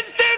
This.